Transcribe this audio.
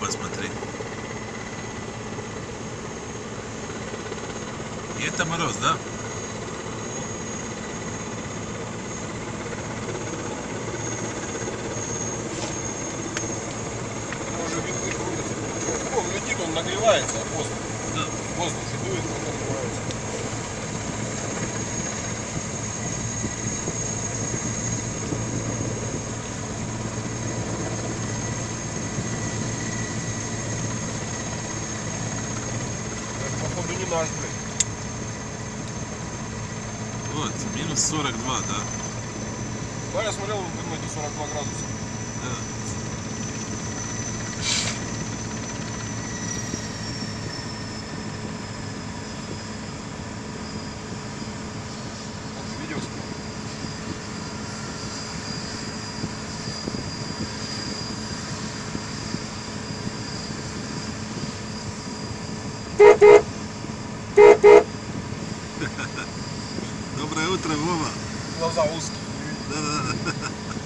посмотри. И это мороз, да? Уже летит, он нагревается, а воздух. Да. Воздух дует, он нагревается. Не наш, блядь. Вот, минус 42, да? Да, я смотрел в интернете 42 градуса. Да. Доброе утро, Вова. Глаза узкие, не видно. Да-да-да.